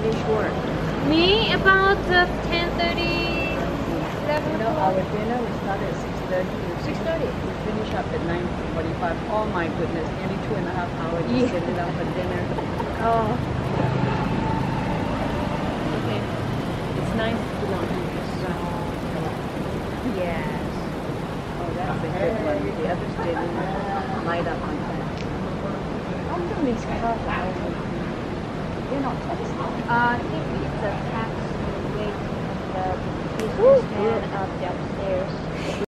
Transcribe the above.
finish work? Me about uh, 10:30, 11 You know, our dinner we started at 6.30. 6:30. We finish up at 9.45. Oh my goodness, nearly two and a half hours Yeah. just sitting down for dinner. Oh, Okay. It's nice to want to yes. Oh, that's a good one. The others didn't light up like that. How come these cars Uh, I think it's a tax waiting the businessman up the.